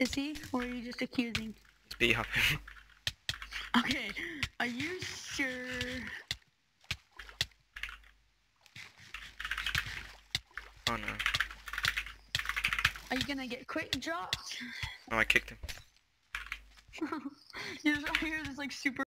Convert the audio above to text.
Is he? Or are you just accusing? B hopping. Okay, are you sure? Oh no. Are you gonna get quick dropped? Oh, I kicked him. you just hear this like super